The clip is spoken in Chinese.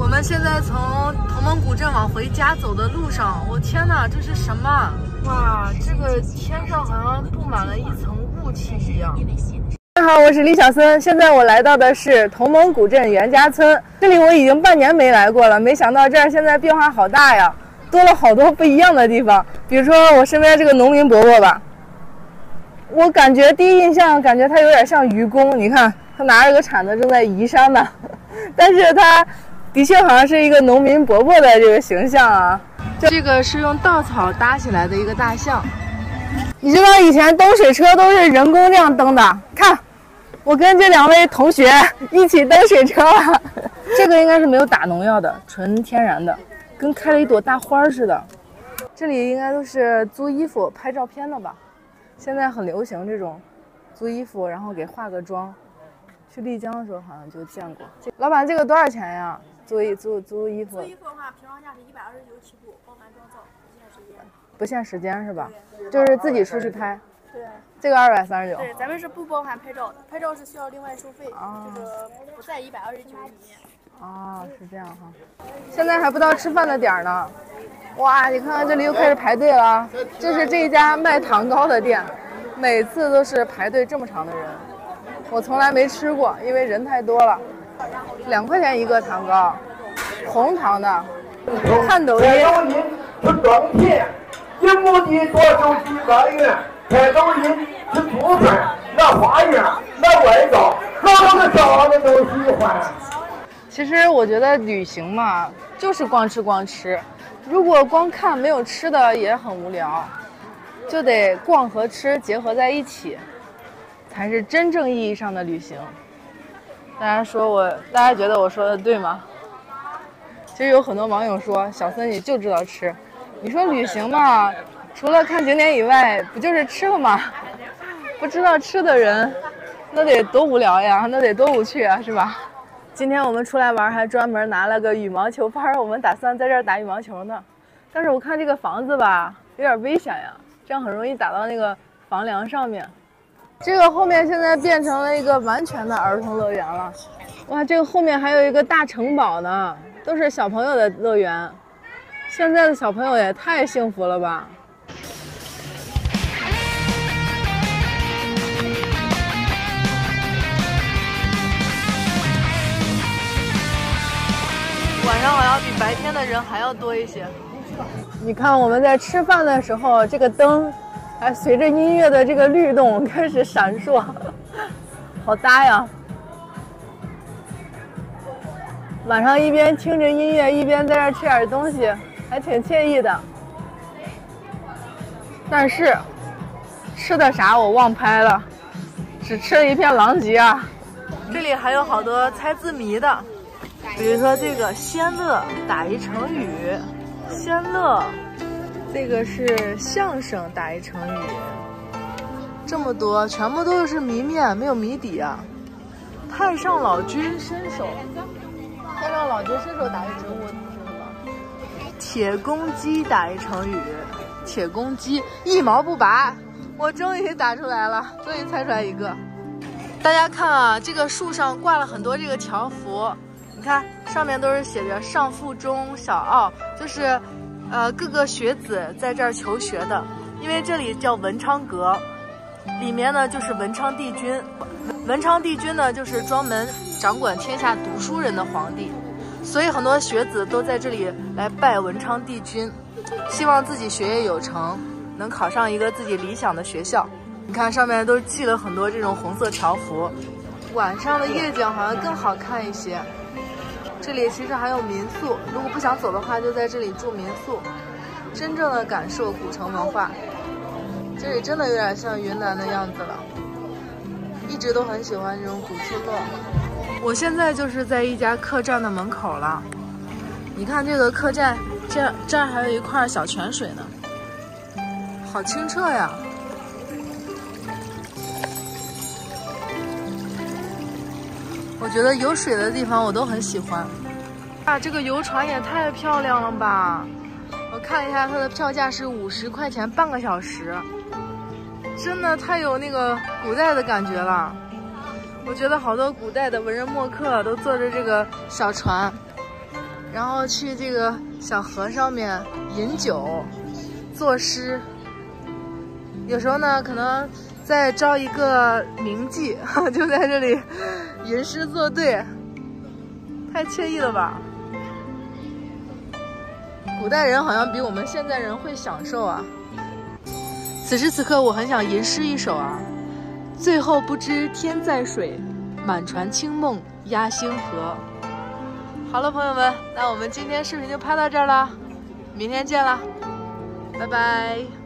我们现在从同盟古镇往回家走的路上，我天哪，这是什么？哇，这个天上好像布满了一层雾气一样。大家好，我是李小森，现在我来到的是同盟古镇袁家村，这里我已经半年没来过了，没想到这儿现在变化好大呀，多了好多不一样的地方，比如说我身边这个农民伯伯吧，我感觉第一印象感觉他有点像愚公，你看他拿着个铲子正在移山呢，但是他的确好像是一个农民伯伯的这个形象啊。这个是用稻草搭起来的一个大象，你知道以前蹬水车都是人工这样蹬的，看。我跟这两位同学一起蹬水车了，这个应该是没有打农药的，纯天然的，跟开了一朵大花似的。这里应该都是租衣服、拍照片的吧？现在很流行这种租衣服，然后给化个妆。去丽江的时候好像就见过。老板，这个多少钱呀？租衣租租衣服？租衣服的话，平常价是一百二十九起步，包含妆造，不限时间。不限时间是吧？就是自己出去拍。对，这个二百三十九。对，咱们是不包含拍照的，拍照是需要另外收费，这个不在一百二十九里面。哦，是这样哈。现在还不到吃饭的点儿呢，哇，你看看这里又开始排队了。这是这一家卖糖糕的店，每次都是排队这么长的人，我从来没吃过，因为人太多了。两块钱一个糖糕，红糖的。看抖音。是装骗，一亩地多收几百元。拍抖音是做饭，拿花样，拿外招，老子都喜欢。其实我觉得旅行嘛，就是光吃光吃。如果光看没有吃的也很无聊，就得逛和吃结合在一起，才是真正意义上的旅行。大家说我，大家觉得我说的对吗？其实有很多网友说小森你就知道吃，你说旅行嘛。除了看景点以外，不就是吃了吗？不知道吃的人，那得多无聊呀，那得多无趣啊，是吧？今天我们出来玩，还专门拿了个羽毛球拍，我们打算在这儿打羽毛球呢。但是我看这个房子吧，有点危险呀，这样很容易打到那个房梁上面。这个后面现在变成了一个完全的儿童乐园了。哇，这个后面还有一个大城堡呢，都是小朋友的乐园。现在的小朋友也太幸福了吧！晚上好像比白天的人还要多一些。你看我们在吃饭的时候，这个灯还随着音乐的这个律动 开始闪烁，好搭呀！晚上一边听着音乐，一边在这吃点东西，还挺惬意的。但是吃的啥我忘拍了，只吃了一片狼藉啊！这里还有好多猜字谜的。比如说这个“仙乐”打一成语，“仙乐”，这个是相声打一成语，这么多全部都是谜面，没有谜底啊！太上老君伸手，太上老君伸手打一成语是什么？铁公鸡打一成语，铁公鸡一毛不拔，我终于打出来了，终于猜出来一个。大家看啊，这个树上挂了很多这个条幅。你看，上面都是写着上附中小奥，就是，呃，各个学子在这儿求学的。因为这里叫文昌阁，里面呢就是文昌帝君。文昌帝君呢就是专门掌管天下读书人的皇帝，所以很多学子都在这里来拜文昌帝君，希望自己学业有成，能考上一个自己理想的学校。你看上面都系了很多这种红色条幅，晚上的夜景好像更好看一些。这里其实还有民宿，如果不想走的话，就在这里住民宿，真正的感受古城文化。这里真的有点像云南的样子了，一直都很喜欢这种古村落。我现在就是在一家客栈的门口了，你看这个客栈，这这儿还有一块小泉水呢，好清澈呀。我觉得有水的地方我都很喜欢。啊，这个游船也太漂亮了吧！我看一下它的票价是五十块钱半个小时，真的太有那个古代的感觉了。我觉得好多古代的文人墨客都坐着这个小船，然后去这个小河上面饮酒、作诗。有时候呢，可能再招一个名妓，就在这里吟诗作对，太惬意了吧！古代人好像比我们现在人会享受啊。此时此刻，我很想吟诗一首啊。最后不知天在水，满船清梦压星河。好了，朋友们，那我们今天视频就拍到这儿了，明天见了，拜拜。